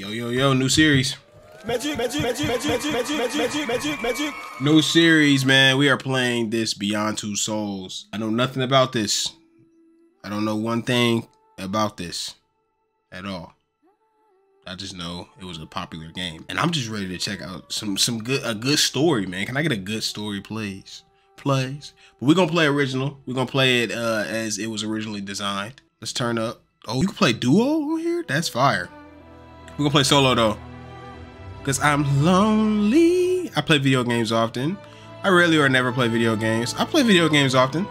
Yo, yo, yo, new series. Magic, magic, magic, magic, magic, magic, magic, magic. New series, man. We are playing this Beyond Two Souls. I know nothing about this. I don't know one thing about this at all. I just know it was a popular game. And I'm just ready to check out some some good a good story, man. Can I get a good story, please? Please. But we're gonna play original. We're gonna play it uh as it was originally designed. Let's turn up. Oh, you can play duo on here? That's fire. We're gonna play solo though, cause I'm lonely. I play video games often. I rarely or never play video games. I play video games often.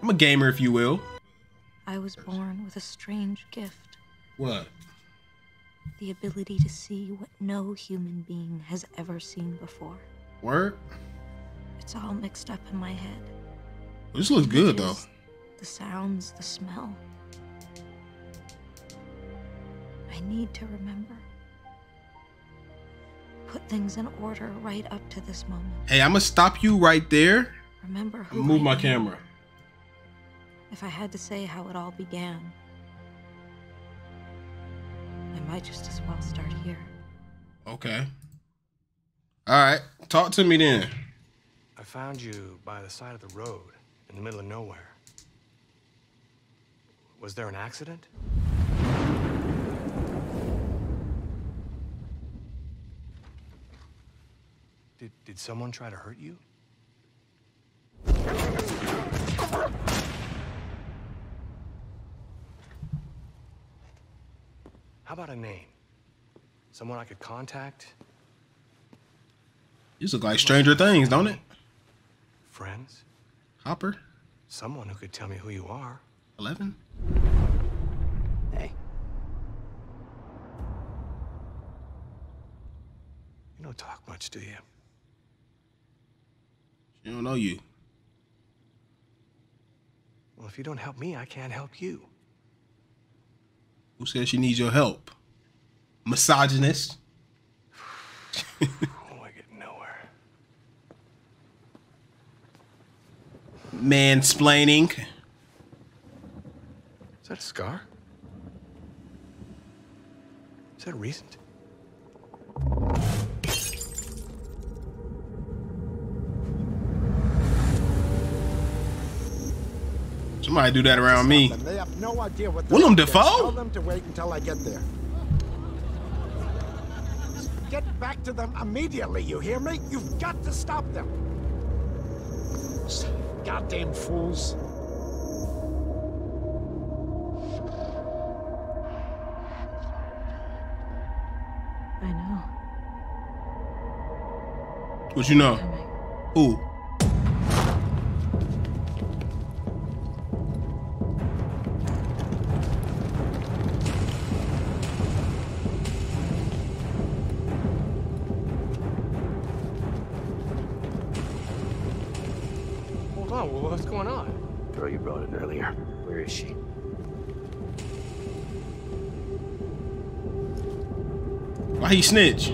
I'm a gamer, if you will. I was born with a strange gift What? the ability to see what no human being has ever seen before. Word? It's all mixed up in my head. This looks good though. The sounds, the smell. I need to remember. Put things in order right up to this moment. Hey, I'm gonna stop you right there. Remember who Move I my am. camera. If I had to say how it all began, I might just as well start here. Okay. All right. Talk to me then. I found you by the side of the road in the middle of nowhere. Was there an accident? Did, did someone try to hurt you? How about a name? Someone I could contact? This look like Stranger Things, don't it? Friends? Hopper, Someone who could tell me who you are. eleven. Hey. You don't talk much, do you? She don't know you. Well, if you don't help me, I can't help you. Who says she needs your help? Misogynist. Oh, I get nowhere. Mansplaining. Is that a scar? Is that recent? Somebody do that around me. They have no idea what Willem they're up against. Dafoe? Tell them to wait until I get there. Get back to them immediately, you hear me? You've got to stop them. Goddamn fools. I know. What you know? Who? Why he snitch?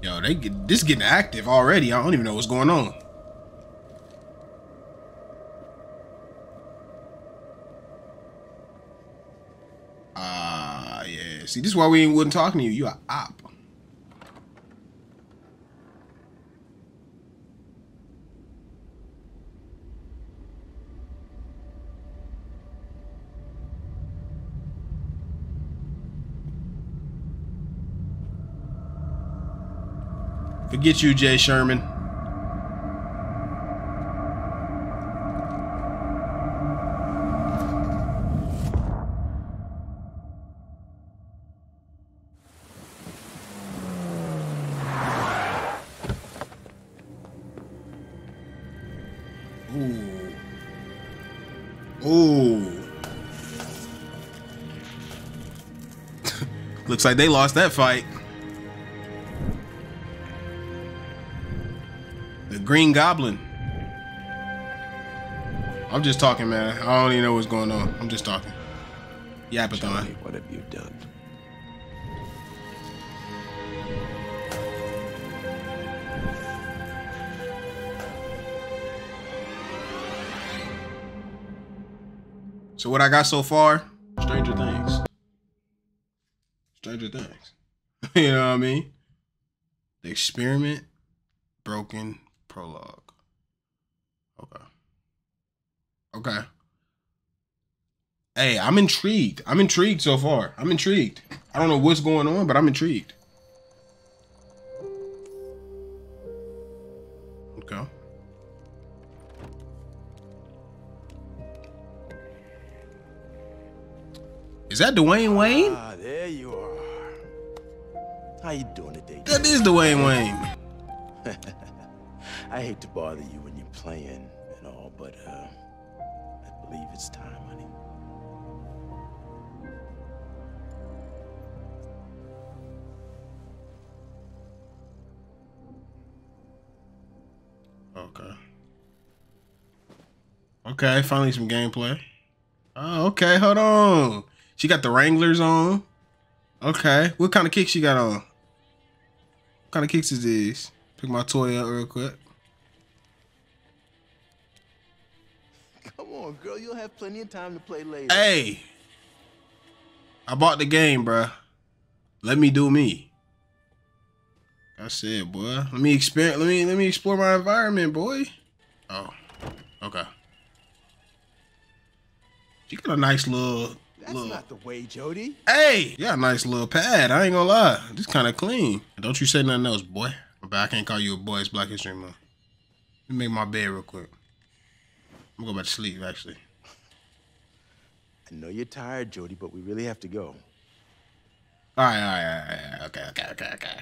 Yo, they get this getting active already. I don't even know what's going on. Ah, yeah. See, this is why we ain't wouldn't talking to you. You a op. Forget you, Jay Sherman. Looks like they lost that fight. Green Goblin. I'm just talking, man. I don't even know what's going on. I'm just talking. Yapathon. Johnny, what have you done? So what I got so far? Stranger Things. Stranger Things. you know what I mean? The experiment, broken prologue. Okay. Okay. Hey, I'm intrigued. I'm intrigued so far. I'm intrigued. I don't know what's going on, but I'm intrigued. Okay. Is that Dwayne Wayne? Ah, there you are. How you doing today? That is Dwayne Wayne. I hate to bother you when you're playing and all, but uh, I believe it's time, honey. Okay. Okay, finally some gameplay. Oh, okay, hold on. She got the Wranglers on. Okay, what kind of kicks she got on? What kind of kicks is these? Pick my toy up real quick. On, girl. You'll have plenty of time to play later. Hey, I bought the game, bruh. Let me do me. I said, boy. Let me experience. Let me let me explore my environment, boy. Oh, okay. She got a nice little That's little. not the way, Jodie. Hey, you got a nice little pad. I ain't gonna lie. This kind of clean. Don't you say nothing else, boy. But I can't call you a boy. It's Black History Month. Let me make my bed real quick. I'm gonna go back to sleep, actually. I know you're tired, Jodie, but we really have to go. All right, all right, all right, all right. Okay, okay, okay, okay.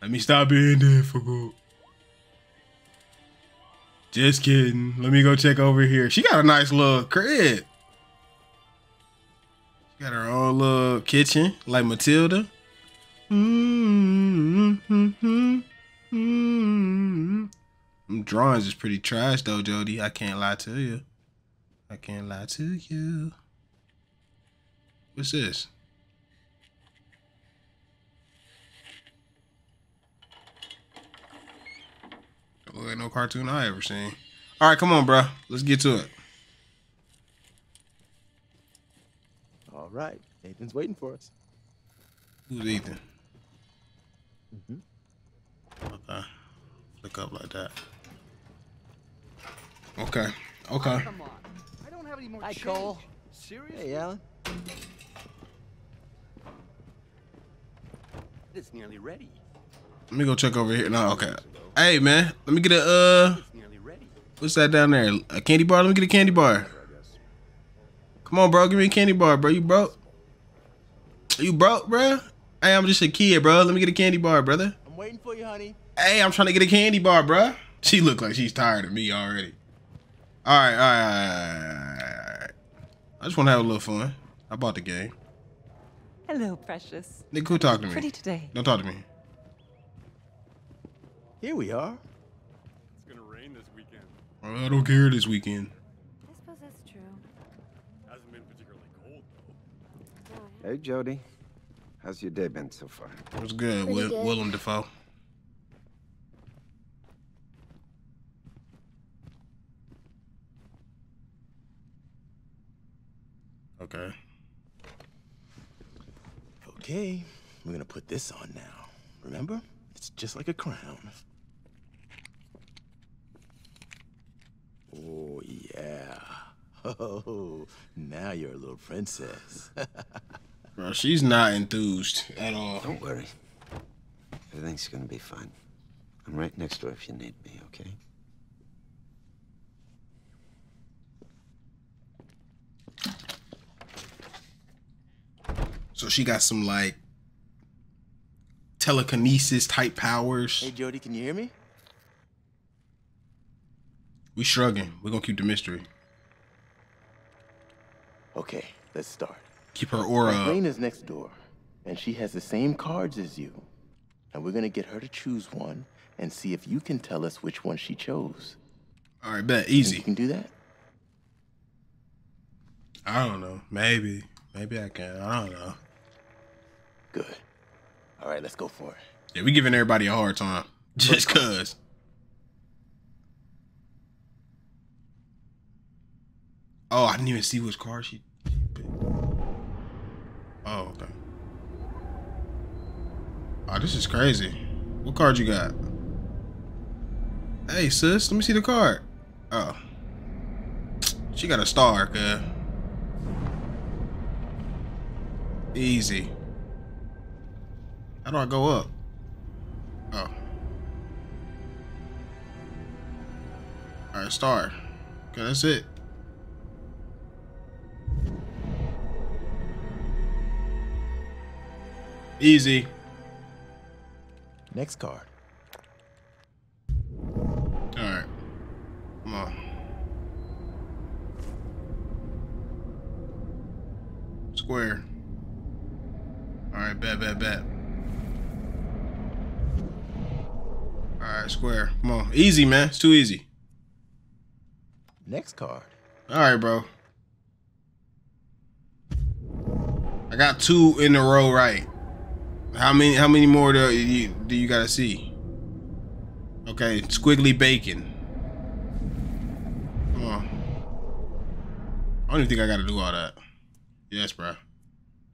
Let me stop being difficult. Just kidding. Let me go check over here. She got a nice little crib. She got her own little kitchen, like Matilda. Mm-hmm. mm-hmm, mm-hmm, mm-hmm. Them drawings is pretty trash though, Jodie. I can't lie to you. I can't lie to you. What's this? Don't look like no cartoon I ever seen. All right, come on, bro. Let's get to it. All right. Nathan's waiting for us. Who's Ethan? Hmm. Okay. Look up like that. Okay. Okay. Come on. Hi, Cole. Hey, Alan. It's nearly ready. Let me go check over here. No, okay. Hey, man. Let me get a uh. It's nearly ready. What's that down there? A candy bar? Let me get a candy bar. Come on, bro. Give me a candy bar, bro. You broke? You broke, bro? Hey, I'm just a kid, bro. Let me get a candy bar, brother. I'm waiting for you, honey. Hey, I'm trying to get a candy bar, bro. She look like she's tired of me already. All right, all right, all right, all right, all right. I just want to have a little fun. I bought the game. Hello, precious. Nigga, who talk to me? Pretty today. Don't talk to me. Here we are. It's gonna rain this weekend. Well, I don't care this weekend. I suppose that's true. Hasn't been particularly cold though. Hey, Jodie. How's your day been so far? What's good, Pretty Will, good. Willem Dafoe? Okay. Okay, we're gonna put this on now. Remember? It's just like a crown. Oh, yeah. Oh, now you're a little princess. Bro, she's not enthused at all. Don't worry. Everything's gonna be fine. I'm right next door if you need me, okay? So she got some like telekinesis type powers. hey, Jodie, can you hear me? We shrugging. We're gonna keep the mystery. Okay, let's start. Keep her aura. Raina's next door, and she has the same cards as you. And we're gonna get her to choose one and see if you can tell us which one she chose. All right, bet. Easy. You can do that? I don't know. Maybe. Maybe I can. I don't know. Good. All right, let's go for it. Yeah, we giving everybody a hard time. Just cause. Oh, I didn't even see which card she. she. Oh, okay. Oh, this is crazy. What card you got? Hey, sis, let me see the card. Oh. She got a star, cuz. Easy. How do I go up? Oh. Alright, star. Okay, that's it. Easy. Next card. Alright. Come on. Square. Alright, bet, bet, bet. Alright, square. Come on. Easy, man. It's too easy. Next card. Alright, bro. I got two in a row right. How many how many more do you do you gotta see? Okay, squiggly bacon. Come on. I don't even think I gotta do all that. Yes, bro.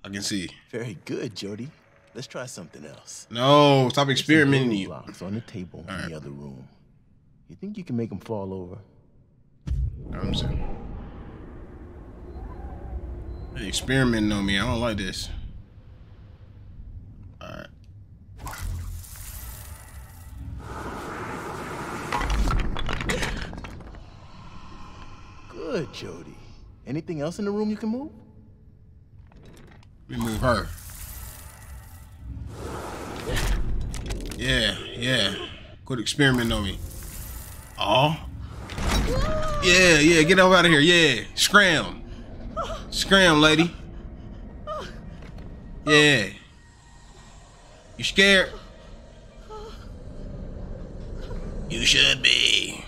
I can see. Very good, Jodie. Let's try something else. No, stop experimenting. You. blocks on the table All in the other room. You think you can make them fall over? I'm saying. They experimenting on me. I don't like this. Alright. Good, Jodie. Anything else in the room you can move? Me move her. Yeah, yeah. Good experiment on me. Oh. Yeah, yeah, get out of here. Yeah. Scram. Scram, lady. Yeah. You scared? You should be.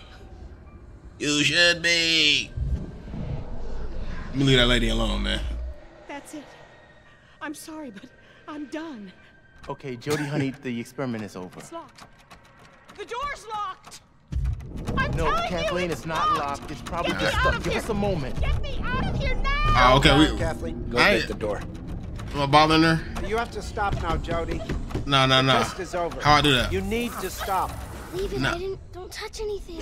You should be. Let me leave that lady alone, man. That's it. I'm sorry, but I'm done. Okay, Jodie, honey, the experiment is over. It's locked. The door's locked. I'm No, telling Kathleen, you, it's not locked. It's probably Get just me out stuck. of Give here. us a moment. Get me out of here now! Oh, okay. We, Kathleen, go I- get the door. am I bothering her? You have to stop now, Jodie. No, no, no. Test is over. How I do that? You need to stop. Leave it, No. Aiden. Don't touch anything.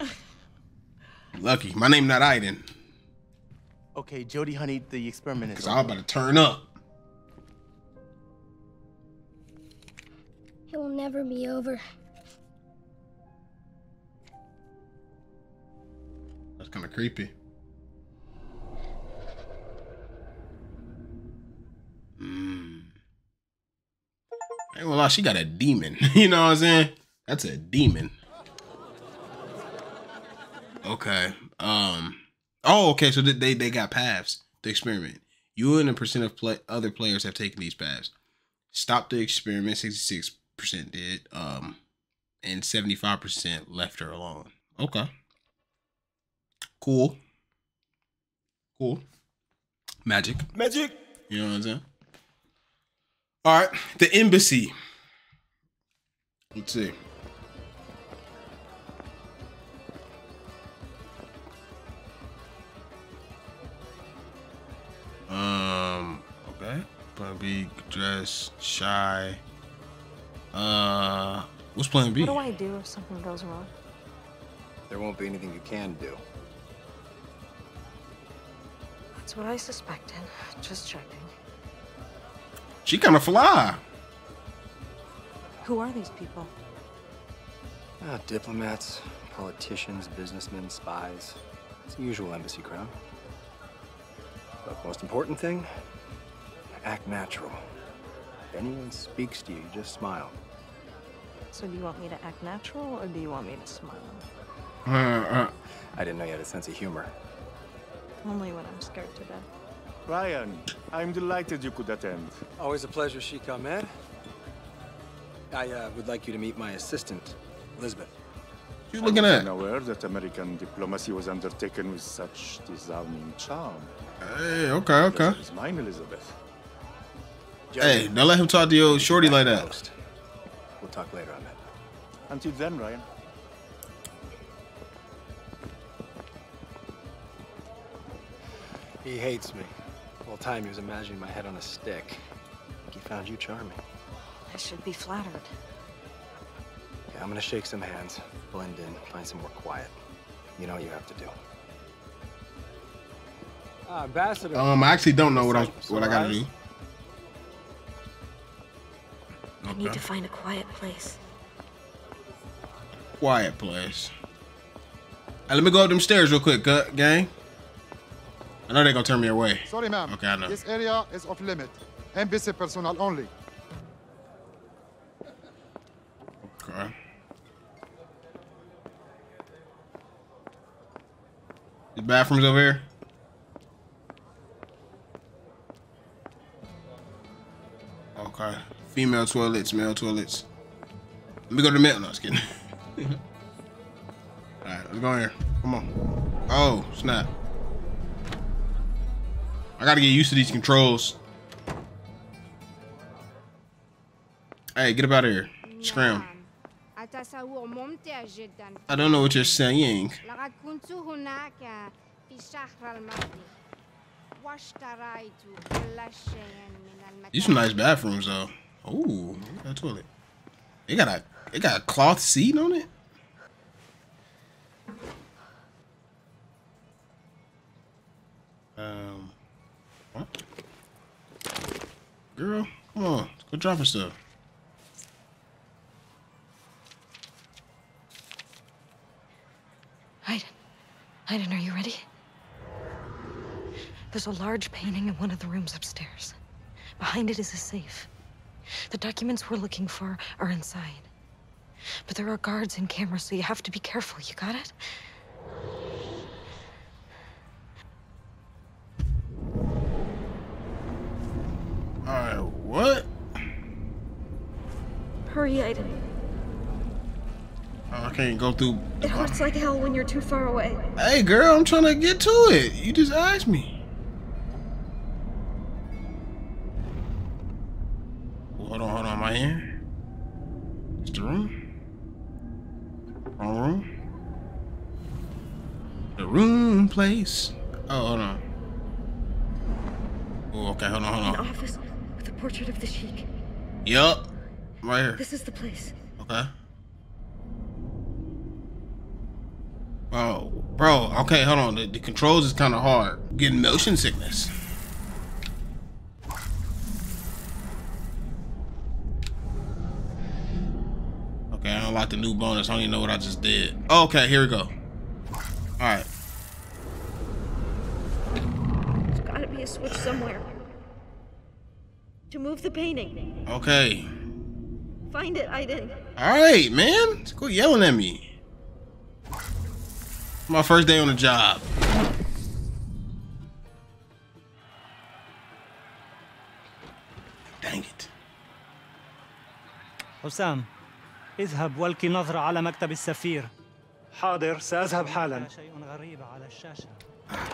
Lucky. My name not Aiden. Okay, Jodie, honey, the experiment is Cause I'm about to turn up. It will never be over. That's kind of creepy. Mm. Ain't gonna lie, she got a demon. you know what I'm saying? That's a demon. Okay. Um. Oh, okay. So they they, got paths. The experiment. You and a percent of play, other players have taken these paths. Stop the experiment. Sixty six percent did. Um, and seventy five percent left her alone. Okay. Cool. Cool. Magic. Magic. You know what I'm saying? All right. The embassy. Let's see. Um. Okay. Plan B. Dress. Shy. Uh. What's Plan B? What do I do if something goes wrong? There won't be anything you can do. That's what I suspected. Just checking. She kind of fly. Who are these people? Ah, diplomats, politicians, businessmen, spies. It's the usual embassy crowd. But most important thing, act natural. If anyone speaks to you, you just smile. So do you want me to act natural or do you want me to smile? I didn't know you had a sense of humor. Only when I'm scared to death. Ryan, I'm delighted you could attend. Always a pleasure, Sheikh Ahmed. I uh, would like you to meet my assistant, Elizabeth. you looking at? I'm aware that American diplomacy was undertaken with such disarming charm. Hey, okay, okay. Pleasure is mine, Elizabeth. Hey, don't let him talk to your shorty like that. We'll talk later on that. Until then, Ryan. He hates me. The whole time he was imagining my head on a stick. He found you charming. I should be flattered. Okay, I'm gonna shake some hands, blend in, find some more quiet. You know what you have to do. Ah, Ambassador. Um, I actually don't know what I what I gotta do. I need to find a quiet place. Quiet place. Hey, let me go up them stairs real quick, cut gang. I know they're gonna turn me away. Sorry, ma'am. Okay, I know. This area is off limit. Embassy personnel only. Okay. The bathrooms over here. Okay female toilets, male toilets. Let me go to the male. No, I kidding. Alright, let's go here. Come on. Oh, snap. I gotta get used to these controls. Hey, get up out of here. Scram. I don't know what you're saying. These are nice bathrooms, though. Ooh, look at that toilet. It got a they got a cloth seat on it. Um, what? Girl, come on, go drop her stuff. Aiden. Aiden, are you ready? There's a large painting in one of the rooms upstairs. Behind it is a safe. The documents we're looking for are inside. But there are guards and cameras, so you have to be careful. You got it? Alright, what? Hurry, Aiden. Oh, I can't go through. It hurts like hell when you're too far away. Hey, girl, I'm trying to get to it. You just asked me. Wrong room. The room place. Oh, hold on. Oh, okay, hold on, hold An on. office with a portrait of the Sheik. Yup. Right here. This is the place. Okay. Oh, bro. Okay, hold on. The, the controls is kind of hard. Getting motion sickness. the new bonus. I don't even know what I just did. Oh, okay, here we go. All right. There's gotta be a switch somewhere. To move the painting. Okay. Find it, I did. All right, man. Quit yelling at me. My first day on the job. Dang it. What's up? اذهب والقي نظرة على مكتب السفير حاضر سأذهب حالا شيء غريب على الشاشة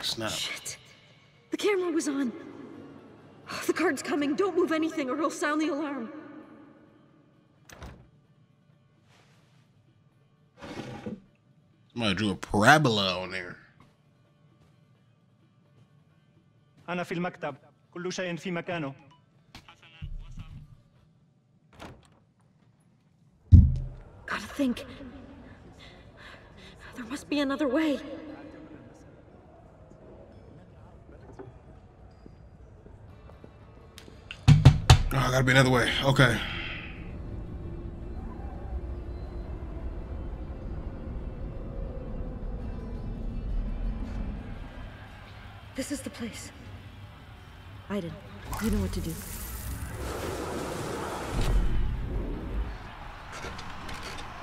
Snap. Shit. The camera was on. The card's coming. Don't move anything or he'll sound the alarm. Somebody drew a parabola on there. أنا في المكتب كل شيء في مكانه Gotta think. There must be another way. Oh, gotta be another way. Okay. This is the place. Aiden, you know what to do.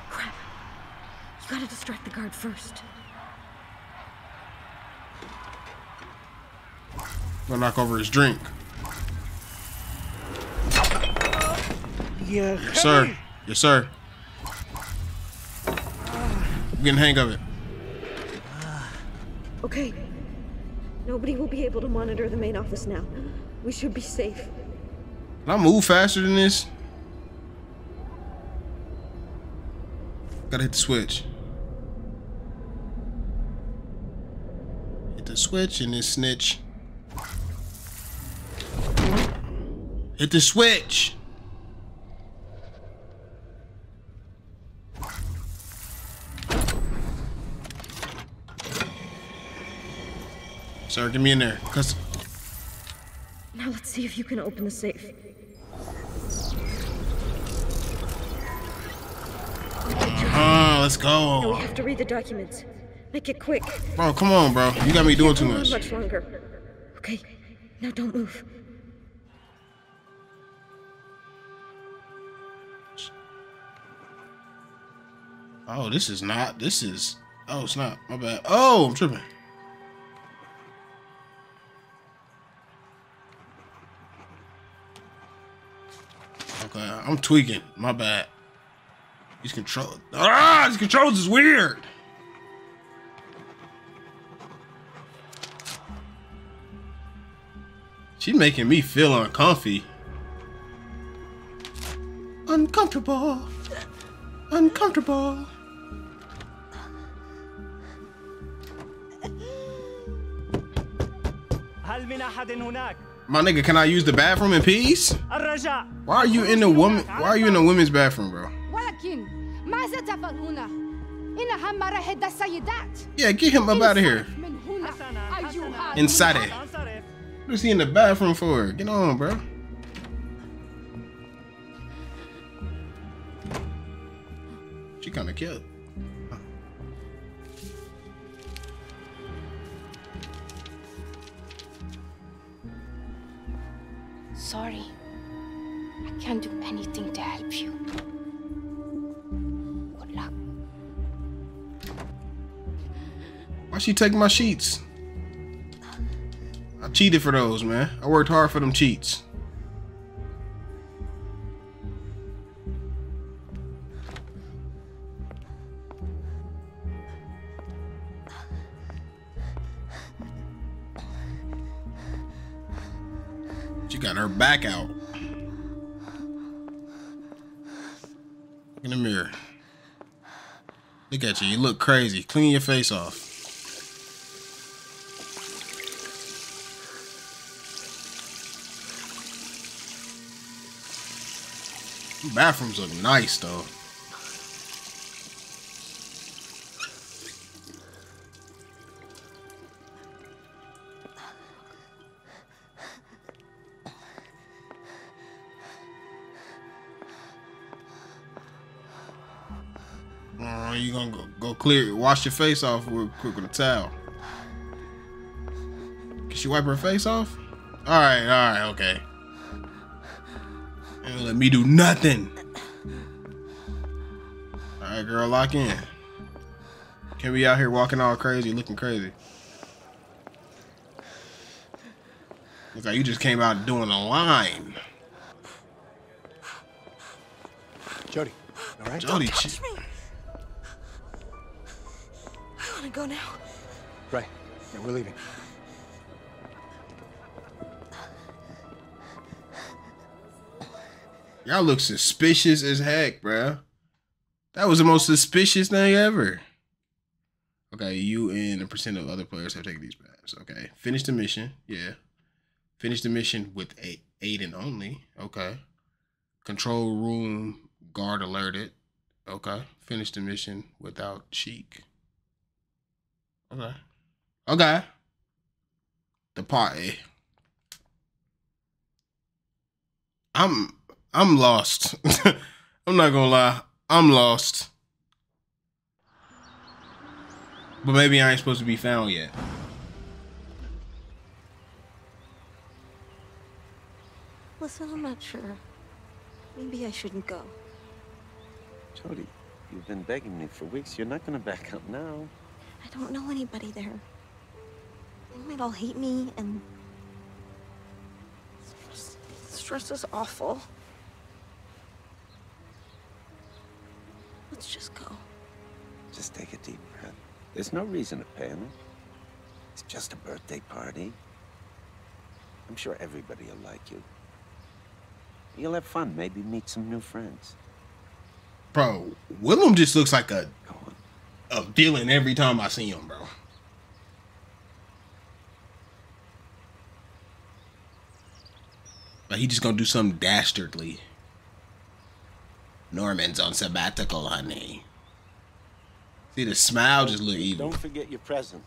Crap. You gotta distract the guard first. Gonna knock over his drink. يا Yes, sir. Yes, sir. I'm getting the hang of it. Ah. Okay. Nobody will be able to monitor the main office now. We should be safe. Can I move faster than this? Gotta hit the switch. switch and then snitch. Hit the switch! Sir, get me in there. Cause... Now let's see if you can open the safe. Uh -huh, let's go. Now we have to read the documents. Make it quick. Bro, come on, bro. You got me doing too much. much longer. Okay, now don't move. Oh, this is not. This is. Oh, it's not. My bad. Oh, I'm tripping. Okay, I'm tweaking. My bad. These controls. Ah, these controls is weird. She's making me feel uncomfy. Uncomfortable. Uncomfortable. My nigga, can I use the bathroom in peace? Why are you in the woman? Why are you in the women's bathroom, bro? Yeah, get him up out of here. Inside it. What is he in the bathroom for? Get on, bro. She kind of cute. Sorry. I can't do anything to help you. Good luck. Why she take my sheets? Cheated for those, man. I worked hard for them cheats. She got her back out. In the mirror. Look at you. You look crazy. Clean your face off. Bathrooms look nice though. Oh, you gonna go, go clear, wash your face off real quick with a towel. Can she wipe her face off? All right, all right, okay. Ain't gonna let me do nothing. All right, girl, lock in. Can't be out here walking all crazy, looking crazy. Looks like you just came out doing a line. Jodie, all right? Jodie, Don't touch me. I want to go now. Right. Yeah, we're leaving. Y'all look suspicious as heck, bruh. That was the most suspicious thing ever. Okay, you and a percent of other players have taken these baths. Okay, finish the mission. Yeah, finish the mission with a Aiden only. Okay, control room guard alerted. Okay, finish the mission without Sheik. Okay, okay. The party. I'm I'm lost. I'm not gonna lie. I'm lost. But maybe I ain't supposed to be found yet. Listen, I'm not sure. Maybe I shouldn't go. Jodie, you've been begging me for weeks. You're not gonna back up now. I don't know anybody there. They might all hate me, and stress, stress is awful. Let's just go. Just take a deep breath. There's no reason to panic. It's just a birthday party. I'm sure everybody will like you. You'll have fun, maybe meet some new friends. Bro, Willem just looks like a a villain every time I see him, bro. Like he just gonna do something dastardly. Norman's on sabbatical, honey. See the smile just look evil. Don't forget your present.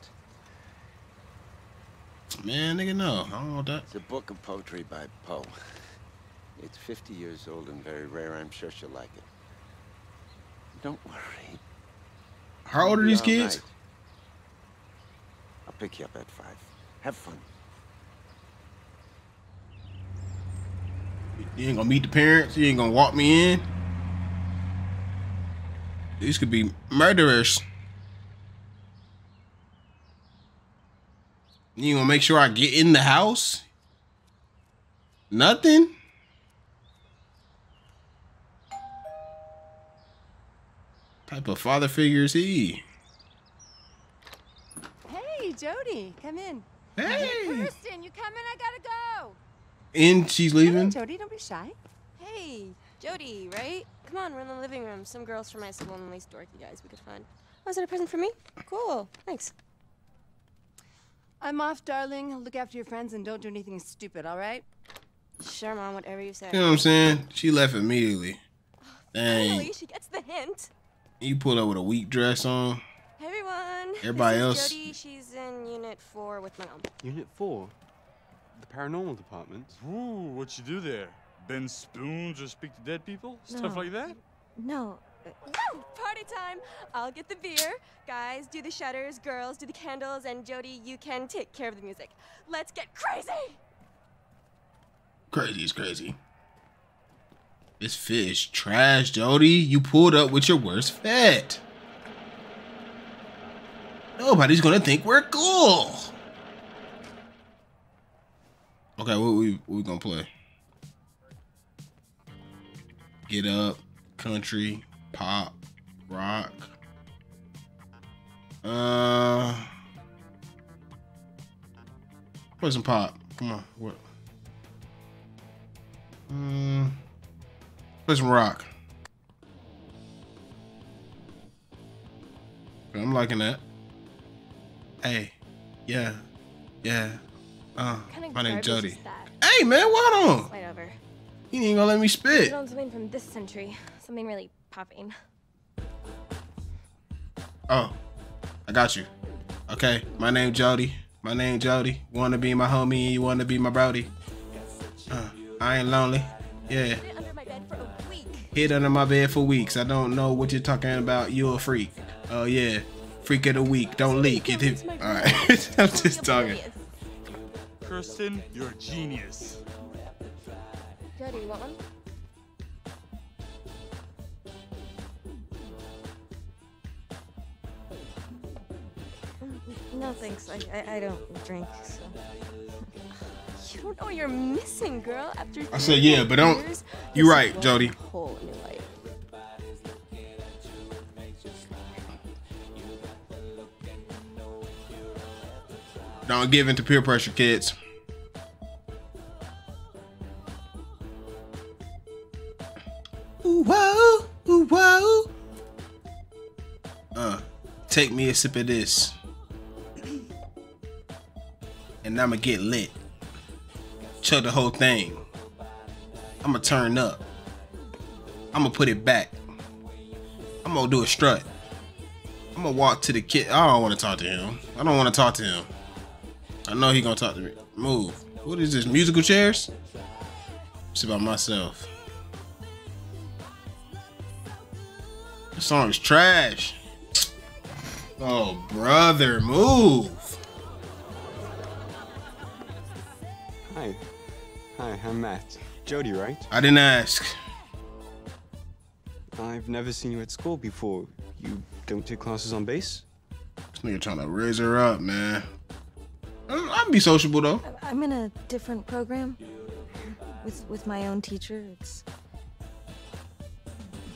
Man, nigga, no. I don't want that. It's a book of poetry by Poe. It's 50 years old and very rare. I'm sure she'll like it. Don't worry. How old are these kids? right. I'll pick you up at five. Have fun. You ain't gonna meet the parents. You ain't gonna walk me in. These could be murderers. You gonna make sure I get in the house? Nothing. Type of father figure is he? Hey, Jodie, come in. Hey. Kirsten, you coming? I gotta go. And she's leaving. Jodie, don't be shy. Hey, Jodie, right? Come on, we're in the living room. Some girls from my school and these dorky guys we could find. Oh, is that a present for me? Cool, thanks. I'm off, darling. Look after your friends and don't do anything stupid, all right? Sure, Mom, whatever you say. You know what I'm saying? She left immediately. Dang. Finally, she gets the hint. You pulled up with a weak dress on. Hey, everyone. Everybody this else- Is Jodie, she's in Unit 4 with my mom. Unit 4? The paranormal department? Ooh, what you do there? Bend spoons or speak to dead people? Stuff like that? No. Woo! Party time! I'll get the beer. Guys, do the shutters. Girls, do the candles. And Jodie, you can take care of the music. Let's get crazy! Crazy is crazy. This fish trash, Jodie. You pulled up with your worst fit. Nobody's gonna think we're cool. Okay, what we what we gonna play? Get up, country, pop, rock. Uh, play some pop. Come on, what? Mm, play some rock. I'm liking that. Hey, yeah, yeah. Uh, my name's Jodie. Hey man, what on? Slide over. He ain't gonna let me spit. Put on something from this century. Something really popping. Oh, I got you. Okay, my name Jodie. My name Jodie. Wanna be my homie and you wanna be my brody. Uh, I ain't lonely. Yeah. Hid under my bed for weeks. I don't know what you're talking about. You a freak. Oh yeah. Freak of the week. Don't leak. It hit. Alright. I'm just talking. Kirsten, you're a genius. Jodie, you want one? No, thanks. I, I, I don't drink, so. You don't know what you're missing, girl. After I said yeah, but don't. years, you're right, Jodie. whole new life. Don't give in to peer pressure, kids. Take me a sip of this. And I'ma get lit. Chug the whole thing. I'ma turn up. I'ma put it back. I'm gonna do a strut. I'm gonna walk to the kid. I don't want to talk to him. I don't want to talk to him. I know he gonna talk to me. Move. What is this? Musical chairs? It's about myself. This song is trash. Oh, brother, move. Hi. Hi, I'm Matt. Jodie, right? I didn't ask. I've never seen you at school before. You don't take classes on bass? This nigga trying to raise her up, man. Mm, I'm, I'm be sociable though. I'm in a different program with with my own teacher. It's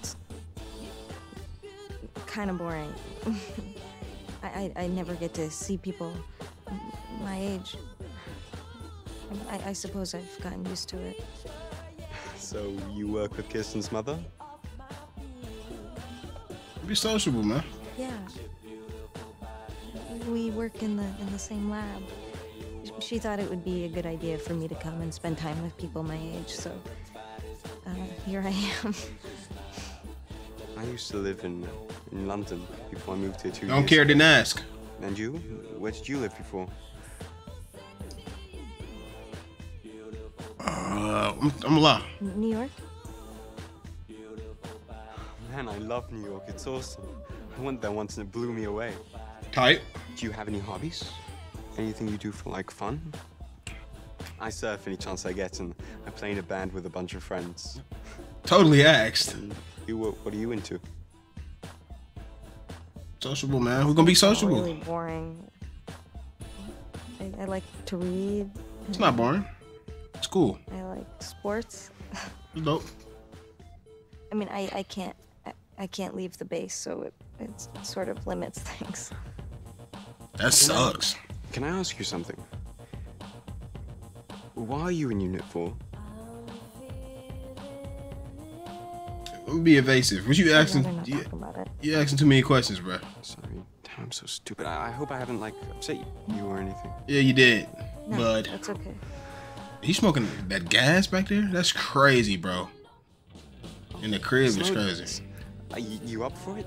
it's kind of boring. I, I I never get to see people my age. I, I suppose I've gotten used to it. So you work with Kirsten's mother? Be sociable, man. Yeah. We work in the in the same lab. she thought it would be a good idea for me to come and spend time with people my age, so uh, here I am. I used to live in in London before I moved here two Don't years care, ago. didn't ask. And you? Where did you live before? Uh, I'm, I'm a lie. New York? Man, I love New York. It's awesome. I went there once and it blew me away. Tight. Do you have any hobbies? Anything you do for like fun? I surf any chance I get, and I play in a band with a bunch of friends. Totally axed. You, what, what are you into? Sociable, man. We're gonna be sociable. Really boring. I, I like to read. It's not boring. It's cool. I like sports. It's dope. I mean, I, I can't I, I can't leave the base, so it, it sort of limits things. That sucks. Can I ask you something? Why are you in Unit 4? Don't be evasive. What you asking? rather You, talk about it. you asking too many questions, bro. Sorry. I'm so stupid. I, I hope I haven't, like, upset you or anything. Yeah, you did, No, bud. That's okay. He's smoking that gas back there? That's crazy, bro. In the crib is crazy. Are you, you up for it?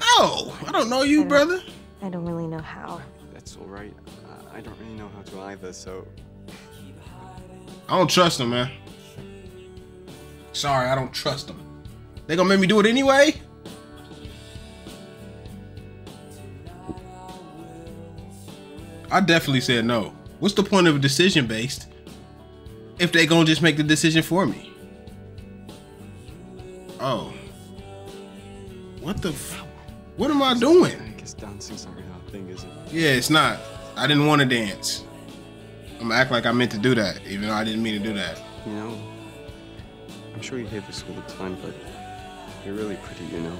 No, I don't know you, brother. I don't really know how. That's all right. I, I don't really know how to either, so I don't trust him, man. Sorry, I don't trust them. They gonna make me do it anyway? I definitely said no. What's the point of a decision based if they gonna just make the decision for me? Oh. What the f- What am I doing? I dancing's not really our thing, is it? Yeah, it's not. I didn't want to dance. I'm gonna act like I meant to do that, even though I didn't mean to do that. You know, I'm sure you hear this all the time, but you're really pretty, you know.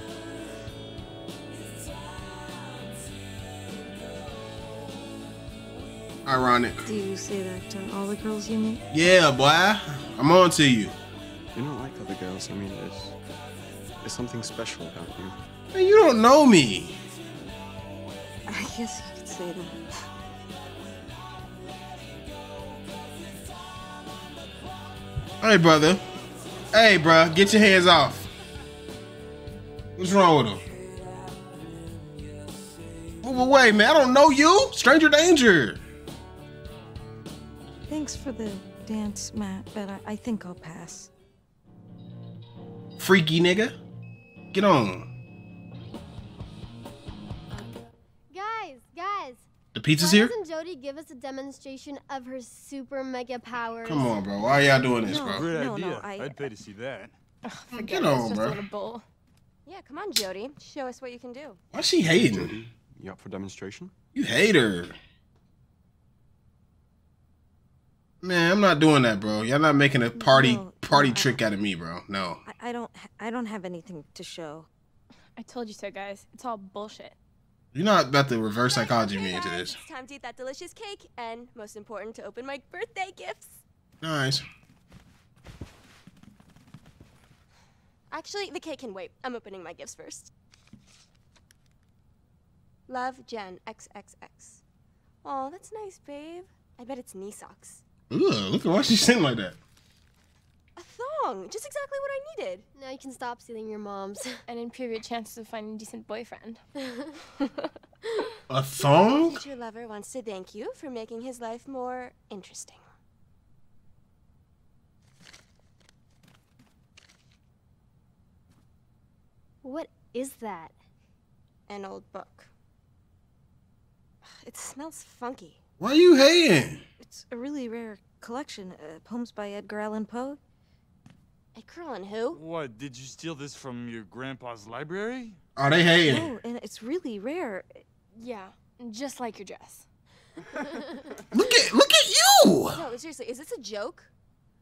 Ironic. Do you say that to all the girls you meet? Yeah, boy. I'm on to you. You're not like other girls. I mean, there's there's something special about you. Man, you don't know me. I guess you could say that. Hey, brother. Hey, bruh, get your hands off. What's wrong with him? Move away, man. I don't know you. Stranger danger. Thanks for the dance, Matt, but I, I think I'll pass. Freaky nigga. Get on. The pizza's why here? doesn't Jodie give us a demonstration of her super mega powers? Come on, bro. Why y'all doing this, bro? Great no, no, idea. I- would pay to see that. Get on, bro. bowl. Yeah, come on, Jodie. Show us what you can do. Why she hating? Jodie, you up for demonstration? You hate her. Man, I'm not doing that, bro. Y'all not making a party No, party no, trick out of me, bro. No. I, I don't I don't have anything to show. I told you so, guys. It's all bullshit. You're not about to reverse psychology me into this. It's time to eat that delicious cake, and most important, to open my birthday gifts. Nice. Actually, the cake can wait. I'm opening my gifts first. Love, Jen, XXX. Oh, that's nice, babe. I bet it's knee socks. Ugh, look at why she's sitting like that. A thong, just exactly what I needed. Now you can stop stealing your mom's. And improve your chances of finding a decent boyfriend. A thong? Future lover wants to thank you for making his life more interesting. What is that? An old book. It smells funky. Why are you hating? It's a really rare collection. Uh, poems by Edgar Allan Poe. Edgar Allan who? What, did you steal this from your grandpa's library? Are they hating? No, oh, and it's really rare. Yeah, just like your dress. Look at look at you. No, seriously, is this a joke?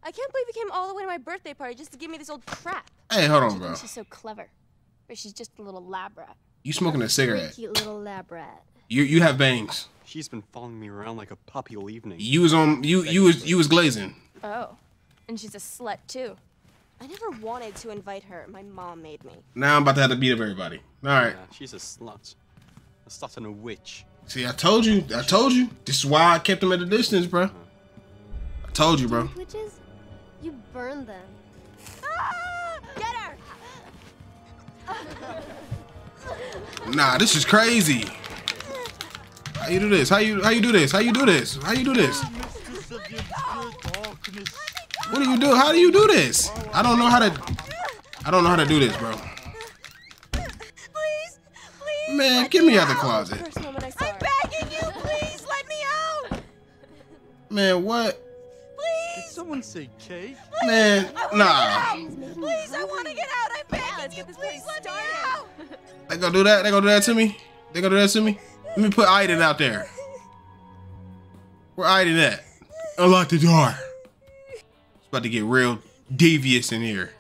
I can't believe you came all the way to my birthday party just to give me this old crap. Hey, hold on, She bro. She's so clever. But she's just a little lab rat. You smoking a cigarette? Cute little lab rat. You you have bangs. She's been following me around like a puppy all evening. You was on you you was you was glazing. Oh. And she's a slut, too. I never wanted to invite her. My mom made me. Now I'm about to have to beat up everybody. All right. Yeah, she's a slut. A slut and a witch. See, I told you. I told you. This is why I kept him at a distance, bro. I told you, bro. Witches? You burned them. Get her! Nah, this is crazy. How you do this? How you how you do this? How you do this? How you do this? Oh What do you do? How do you do this? I don't know how to. I don't know how to do this, bro. Please, please. Man, get me out of the closet. I saw I'm begging you, please let me out. Man, what? Did someone say cake? Man, nah. Please, I want to get out. I'm begging you. Please let me out. They gonna do that? They gonna do that to me? They gonna do that to me? Let me put Aiden out there. Where Aiden at? Unlock the door. About to get real devious in here.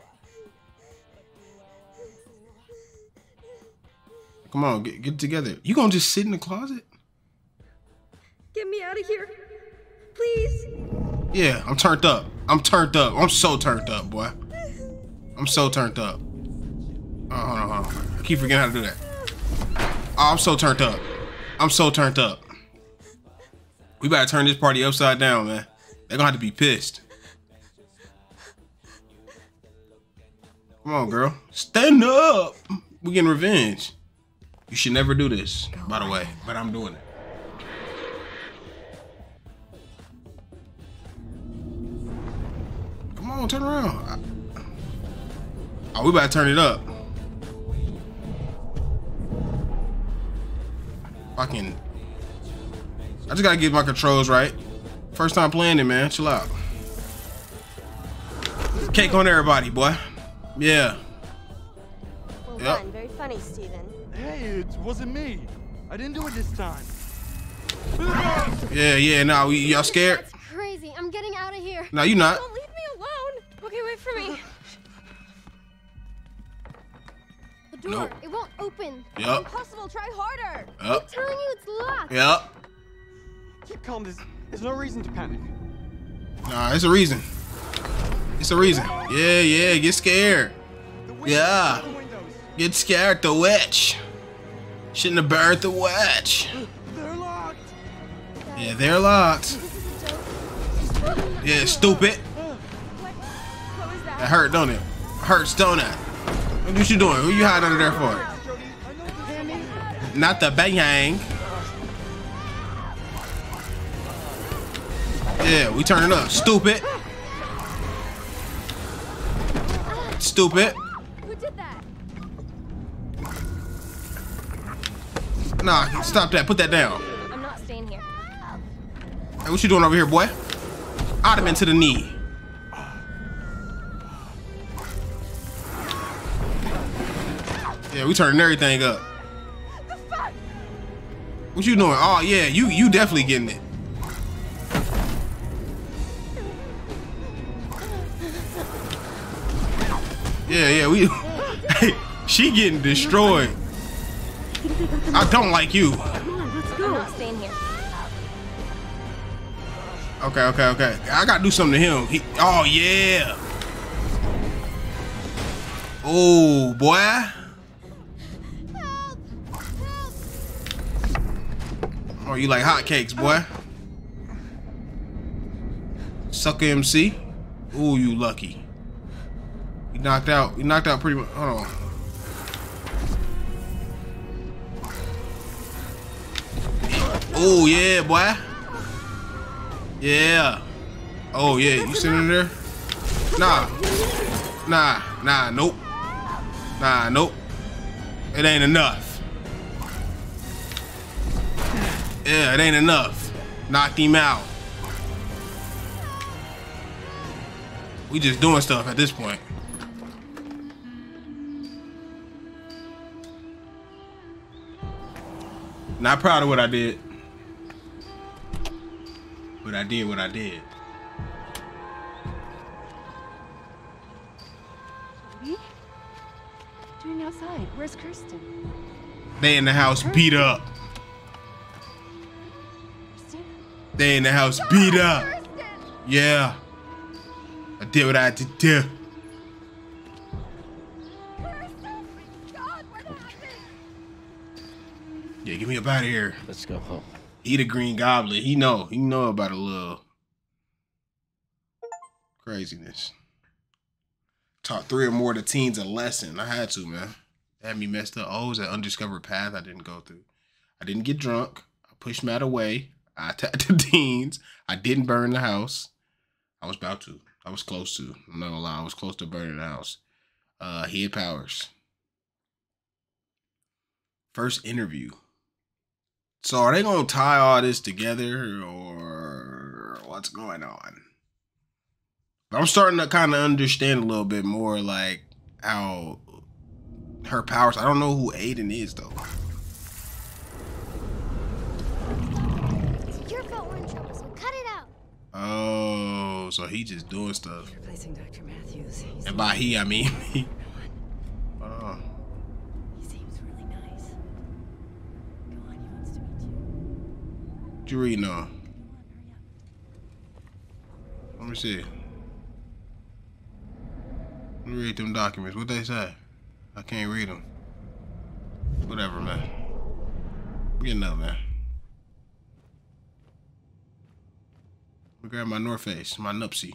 Come on, get, get together. You gonna just sit in the closet? Get me out of here. Please. Yeah, I'm turned up. I'm turned up. I'm so turned up, boy. I'm so turned up. Oh, hold on, hold on. I keep forgetting how to do that. Oh, I'm so turned up. I'm so turned up. We about to turn this party upside down, man. They're gonna have to be pissed. Come on, girl. Stand up. We getting revenge. You should never do this, by the way, but I'm doing it. Come on, turn around. Oh, we about to turn it up. Fucking. I just gotta get my controls right. First time playing it, man. Chill out. Cake on everybody, boy. Yeah. Well Yep. done. Very funny, Steven. Hey, it wasn't me. I didn't do it this time. Yeah, yeah. Now y'all scared? That's crazy. I'm getting out of here. No, you're not. Don't leave me alone. Okay, wait for me. The door. Nope. It won't open. Yup. Impossible. Try harder. Yup. I'm telling you, it's locked. Yep. Keep calm. There's, there's no reason to panic. Nah, it's a reason. It's a reason. Yeah, yeah. Get scared. Yeah. Get scared. The witch. Shouldn't have burned the witch. They're locked. Yeah, they're locked. Yeah, stupid. That hurt, don't it? Hurts, don't it? What you doing? Who you hiding under there for? Not the bang. Yeah, we turning up. Stupid. Stupid. Who did that? Nah, stop that. Put that down. I'm not staying here. Hey, what you doing over here, boy? Ottoman to the knee. Yeah, we turning everything up. What you doing? Oh yeah, you you definitely getting it. Yeah, yeah, we. Hey, she getting destroyed. I don't like you. I'm not staying here. Okay, okay, okay. I gotta do something to him. He, oh yeah. Oh boy. Oh, you like hotcakes, boy? Sucker MC. Ooh, you lucky. Knocked out. You knocked out pretty much. Hold on. Oh yeah, boy. Yeah. Oh yeah, you sitting in there? Nah. Nah, nah, nope. Nah, nope. It ain't enough. Yeah, it ain't enough. Knocked him out. We just doing stuff at this point. Not proud of what I did. But I did what I did. What doing outside? Where's Kirsten? They in the house beat up. They in the house beat up. Yeah. I did what I had to do. Up out of here. Let's go home. He the Green Goblin. He know. He know about a little craziness. Taught three or more of the teens a lesson. I had to, man. Had me messed up. Oh, it was an undiscovered path I didn't go through. I didn't get drunk. I pushed Matt away. I attacked the teens. I didn't burn the house. I was about to. I was close to. I'm not gonna lie. I was close to burning the house. Uh, he had powers. First interview. So are they gonna tie all this together or what's going on? I'm starting to kind of understand a little bit more like how her powers. I don't know who Aiden is though. It's your fault we're in trouble, so cut it out. Oh, so he just doing stuff. Replacing Dr. Matthews. He's And by he, I mean me. Uh, He seems really nice. Go on, he wants to meet you. what you reading on? Let me see. Let me read them documents. What they say? I can't read them. Whatever, man. I'm getting up, man. Let me grab my North Face, my Nuptse.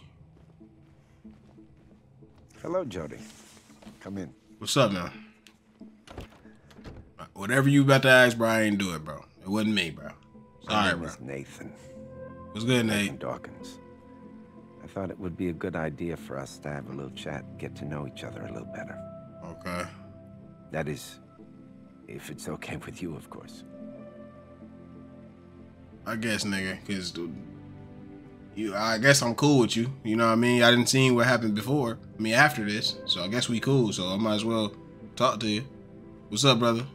Hello, Jodie. Come in. What's up, man? Whatever you about to ask, bro, I ain't do it, bro. It wasn't me, bro. My Sorry, name bro. is Nathan. What's good, Nate? Nathan Dawkins. I thought it would be a good idea for us to have a little chat, get to know each other a little better. Okay. That is, if it's okay with you, of course. I guess, nigga, because you. I guess I'm cool with you. You know what I mean? I didn't see what happened before. I mean, after this, so I guess we cool. So I might as well talk to you. What's up, brother?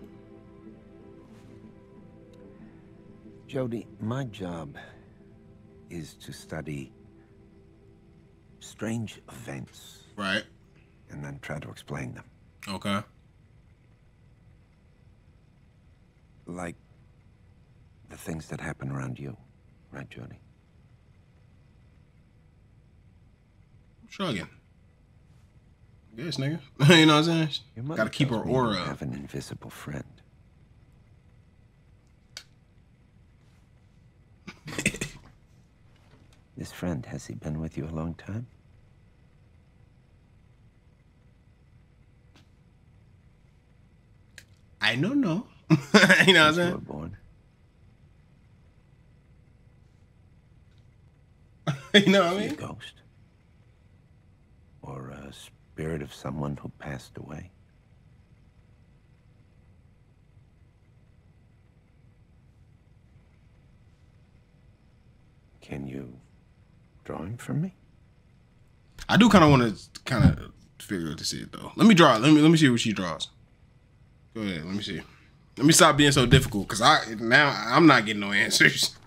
Jodie, my job is to study strange events. Right. And then try to explain them. Okay. Like the things that happen around you. Right, Jodie? I'm shrugging. I guess, nigga. you know what I'm saying? Gotta keep her me you aura have an invisible friend. This friend, has he been with you a long time? I don't know. you know what I'm saying? born. you know what I mean? A ghost? Or a spirit of someone who passed away? Can you draw him for me? I do kind of want to kind of figure out to see it though. Let me draw. Let me let me see what she draws. Go ahead. Let me see. Let me stop being so difficult because I now I'm not getting no answers.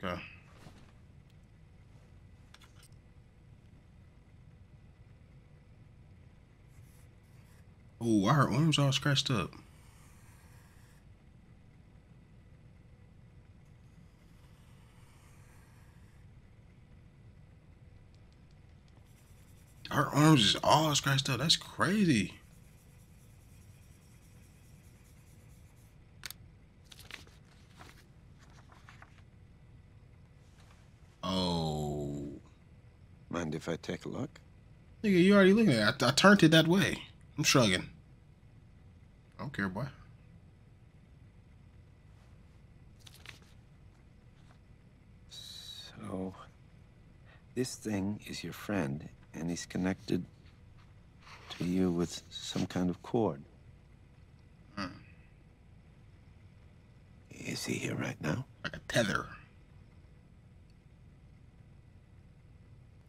Okay. Oh, her arms all scratched up? Her arms is all scratched up. That's crazy. Oh. Mind if I take a look? Nigga, you already looking at it. I, I turned it that way. I'm shrugging. I don't care, boy. So, this thing is your friend, and he's connected to you with some kind of cord. Hmm. Is he here right now? Like a tether.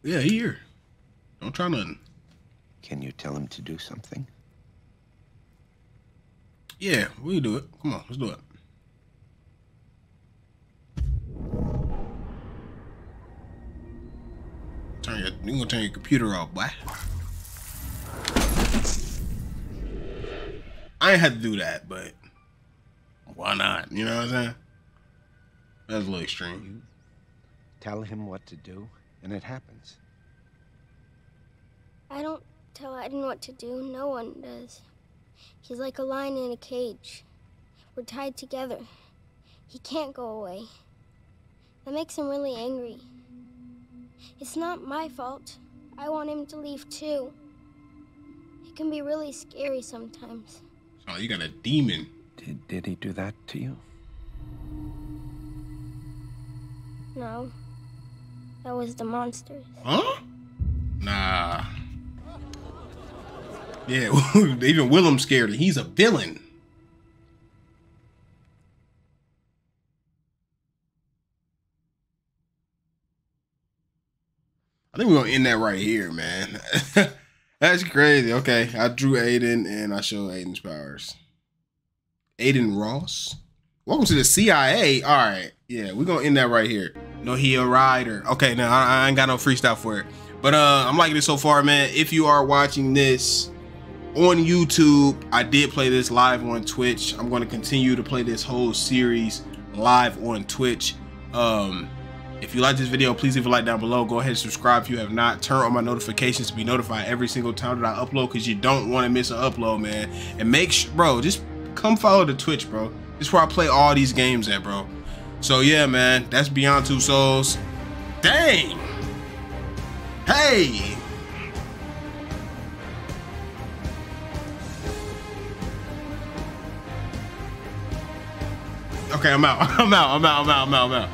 Yeah, he here. Don't try nothing. Can you tell him to do something? Yeah, we can do it. Come on, let's do it. Turn your, you gonna turn your computer off, boy. I ain't had to do that, but why not? You know what I'm saying? That's a little extreme. Tell him what to do, and it happens. I don't tell Aiden what to do. No one does. He's like a lion in a cage. We're tied together. He can't go away. That makes him really angry. It's not my fault. I want him to leave too. It can be really scary sometimes. Oh, you got a demon. Did, did he do that to you? No. That was the monsters. Huh? Nah. Yeah, even Willem scared. He's a villain. End that right here, man. That's crazy. Okay, I drew Aiden and I showed Aiden's powers. Aiden Ross. Welcome to the CIA. All right, yeah, we're gonna end that right here. No, he a rider. Okay, now I, I ain't got no freestyle for it, but uh, I'm liking it so far, man. If you are watching this on YouTube, I did play this live on Twitch. I'm going to continue to play this whole series live on Twitch. Um, if you like this video, please leave a like down below. Go ahead and subscribe if you have not. Turn on my notifications to be notified every single time that I upload because you don't want to miss an upload, man. And make sure, bro, just come follow the Twitch, bro. Is where I play all these games at, bro. So yeah, man, that's Beyond Two Souls. Dang. Hey. Okay, I'm out. I'm out. I'm out. I'm out. I'm out. I'm out.